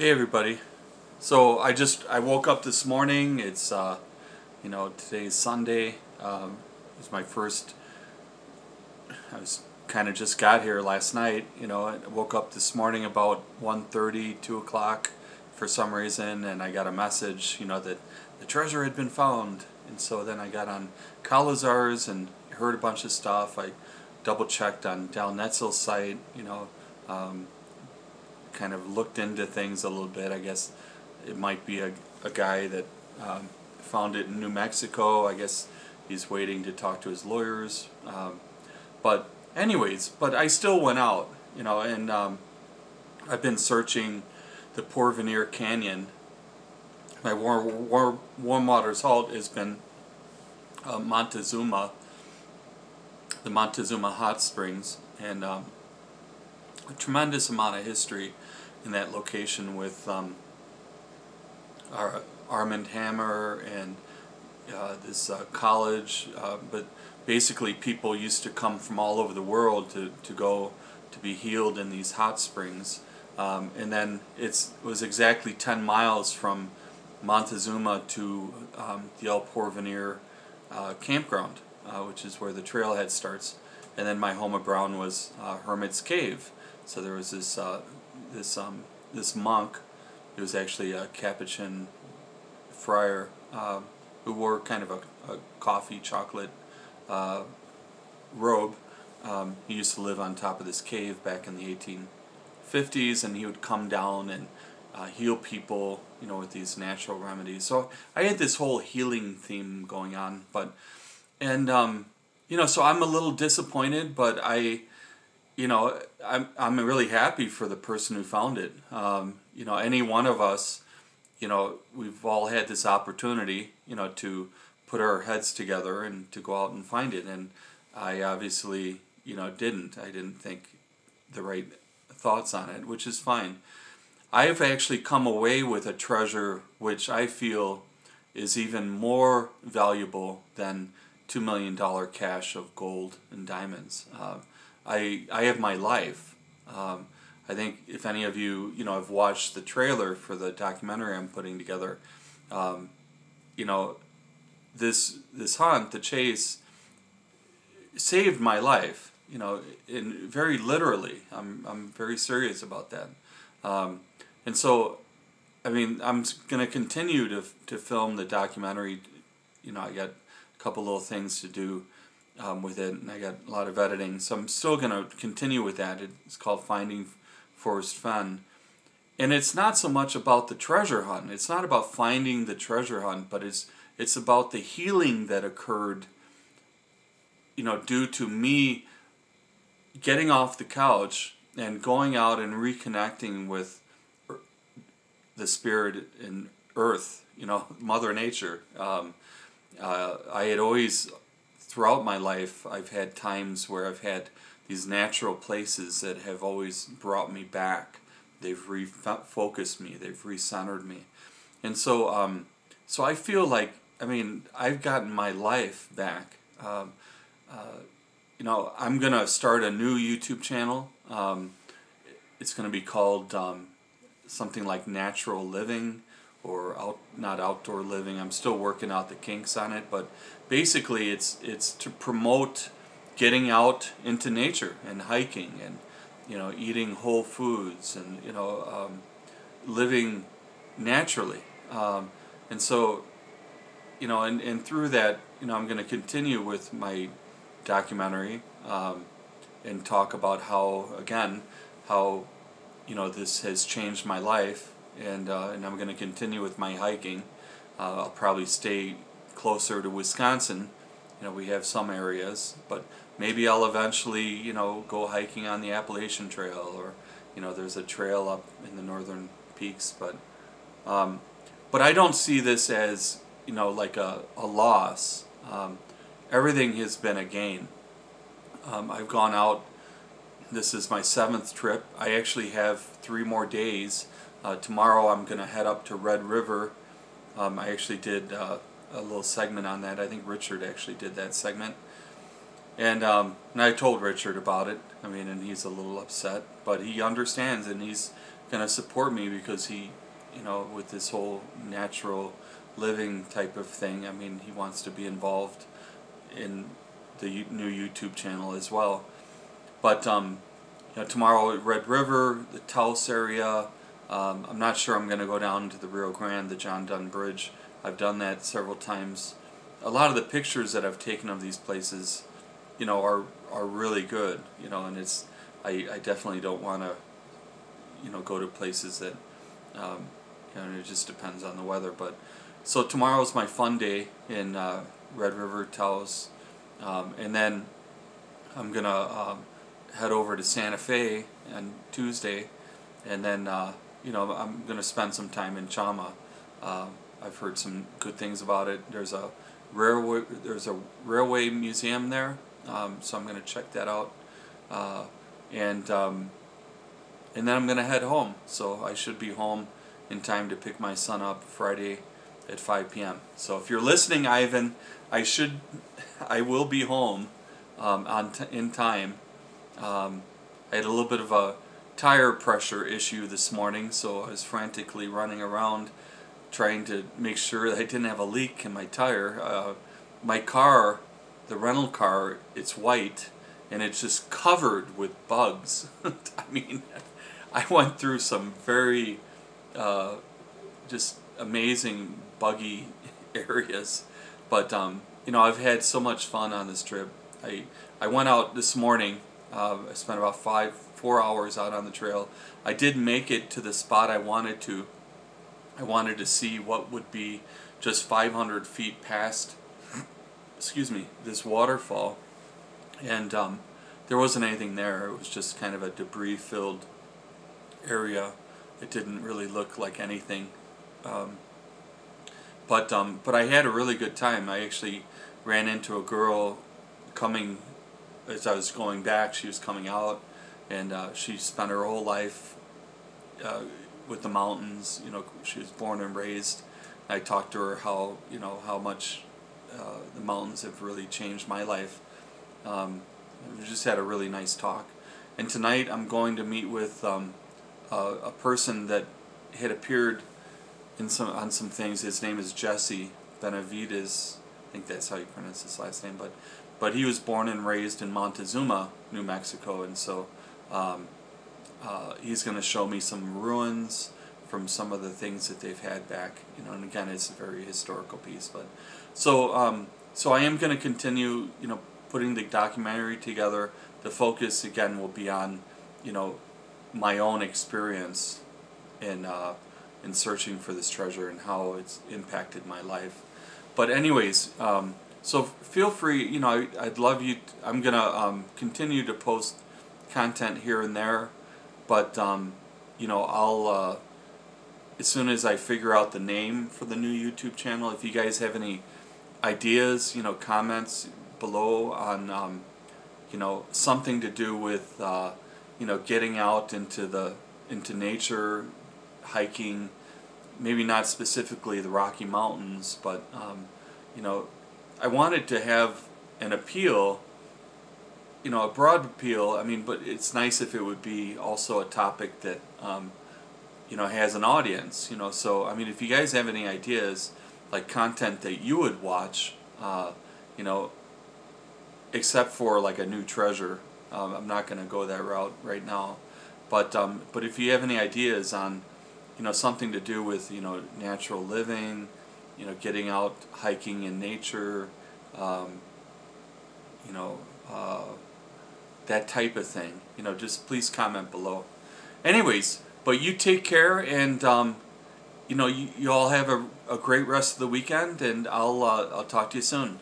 Hey everybody. So I just I woke up this morning. It's uh, you know today's Sunday. Um, it's my first. I was kind of just got here last night. You know I woke up this morning about 1:30, 2 o'clock, for some reason, and I got a message. You know that the treasure had been found, and so then I got on Calazars and heard a bunch of stuff. I double checked on Dal Neitzel's site. You know. Um, kind of looked into things a little bit. I guess it might be a, a guy that um, found it in New Mexico. I guess he's waiting to talk to his lawyers. Um, but anyways, but I still went out, you know, and um, I've been searching the Porvenir Canyon. My warm, warm, warm waters halt has been uh, Montezuma, the Montezuma Hot Springs, and um, a tremendous amount of history in that location with um, our Armand Hammer and uh, this uh, college, uh, but basically people used to come from all over the world to, to go to be healed in these hot springs. Um, and then it's, it was exactly 10 miles from Montezuma to um, the El Porvenir uh, campground, uh, which is where the trailhead starts. And then my home of Brown was uh, Hermit's Cave. So there was this this um, this monk, he was actually a Capuchin friar uh, who wore kind of a, a coffee chocolate uh, robe. Um, he used to live on top of this cave back in the 1850s, and he would come down and uh, heal people, you know, with these natural remedies. So I had this whole healing theme going on, but and um, you know, so I'm a little disappointed, but I you know, I'm, I'm really happy for the person who found it. Um, you know, any one of us, you know, we've all had this opportunity, you know, to put our heads together and to go out and find it. And I obviously, you know, didn't. I didn't think the right thoughts on it, which is fine. I have actually come away with a treasure which I feel is even more valuable than $2 million cash of gold and diamonds. Uh, I I have my life. Um, I think if any of you you know have watched the trailer for the documentary I'm putting together, um, you know, this this hunt, the chase, saved my life. You know, in very literally. I'm I'm very serious about that, um, and so, I mean, I'm gonna continue to to film the documentary. You know, I got a couple little things to do um, with it, and I got a lot of editing. So I'm still going to continue with that. It's called Finding Forrest Fenn. And it's not so much about the treasure hunt. It's not about finding the treasure hunt, but it's it's about the healing that occurred, you know, due to me getting off the couch and going out and reconnecting with the spirit in earth, you know, Mother Nature. Um, uh, I had always throughout my life, I've had times where I've had these natural places that have always brought me back. They've refocused me. They've recentered me, and so um, so I feel like I mean I've gotten my life back. Um, uh, you know I'm gonna start a new YouTube channel. Um, it's gonna be called um, something like Natural Living or out not outdoor living. I'm still working out the kinks on it, but basically it's it's to promote getting out into nature and hiking and you know eating whole foods and you know um, living naturally. Um, and so you know and, and through that you know I'm going to continue with my documentary um, and talk about how again how you know this has changed my life and, uh, and I'm going to continue with my hiking. Uh, I'll probably stay closer to Wisconsin. You know, we have some areas, but maybe I'll eventually, you know, go hiking on the Appalachian Trail or, you know, there's a trail up in the northern peaks, but, um, but I don't see this as, you know, like a, a loss. Um, everything has been a gain. Um, I've gone out, this is my seventh trip. I actually have three more days uh, tomorrow I'm going to head up to Red River. Um, I actually did uh, a little segment on that. I think Richard actually did that segment. And, um, and I told Richard about it. I mean, and he's a little upset, but he understands and he's gonna support me because he, you know, with this whole natural living type of thing. I mean, he wants to be involved in the new YouTube channel as well. But um, you know, tomorrow at Red River, the Taos area. Um, I'm not sure I'm going to go down to the Rio Grande, the John Dunn Bridge. I've done that several times. A lot of the pictures that I've taken of these places, you know, are are really good. You know, and it's I, I definitely don't want to, you know, go to places that, um, you know, it just depends on the weather. But so tomorrow's my fun day in uh, Red River, Taos, um, and then I'm gonna um, head over to Santa Fe on Tuesday, and then uh, you know I'm gonna spend some time in Chama. Uh, I've heard some good things about it. There's a railway there's a railway museum there, um, so I'm gonna check that out, uh, and um, and then I'm gonna head home. So I should be home in time to pick my son up Friday at 5 p.m. So if you're listening, Ivan, I should I will be home um, on in time. Um, I had a little bit of a tire pressure issue this morning, so I was frantically running around trying to make sure that I didn't have a leak in my tire. Uh, my car, the rental car, it's white and it's just covered with bugs. I mean, I went through some very uh, just amazing buggy areas, but um, you know I've had so much fun on this trip. I I went out this morning. Uh, I spent about five four hours out on the trail. I did make it to the spot I wanted to. I wanted to see what would be just 500 feet past. Excuse me, this waterfall, and um, there wasn't anything there. It was just kind of a debris-filled area. It didn't really look like anything. Um, but um, but I had a really good time. I actually ran into a girl coming as I was going back. She was coming out, and uh, she spent her whole life uh, with the mountains. You know, she was born and raised. I talked to her how you know how much uh, the mountains have really changed my life. Um, we just had a really nice talk. And tonight I'm going to meet with um, a person that had appeared in some on some things. His name is Jesse Benavides. I think that's how you pronounce his last name, but but he was born and raised in Montezuma, New Mexico, and so um, uh, he's going to show me some ruins from some of the things that they've had back. You know, and again, it's a very historical piece. But so um, so I am going to continue. You know, putting the documentary together. The focus again will be on you know my own experience in uh, in searching for this treasure and how it's impacted my life. But anyways, um, so feel free. You know, I, would love you. I'm gonna um, continue to post content here and there, but um, you know, I'll uh, as soon as I figure out the name for the new YouTube channel. If you guys have any ideas, you know, comments below on um, you know something to do with uh, you know getting out into the into nature, hiking, maybe not specifically the Rocky Mountains, but um, you know, I wanted to have an appeal, you know, a broad appeal. I mean, but it's nice if it would be also a topic that um, you know has an audience. You know, so I mean, if you guys have any ideas, like content that you would watch, uh, you know, except for like a new treasure, um, I'm not going to go that route right now. But um, but if you have any ideas on you know something to do with you know natural living, you know getting out hiking in nature, um, you know uh, that type of thing. You know just please comment below. Anyways, but you take care and um, you know you, you all have a, a great rest of the weekend and I'll uh, I'll talk to you soon.